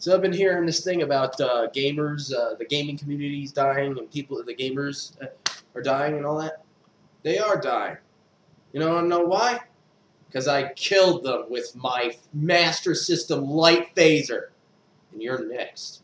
So I've been hearing this thing about uh, gamers, uh, the gaming community's dying, and people, the gamers, uh, are dying and all that. They are dying. You know, I know why? Because I killed them with my Master System light phaser. And you're next.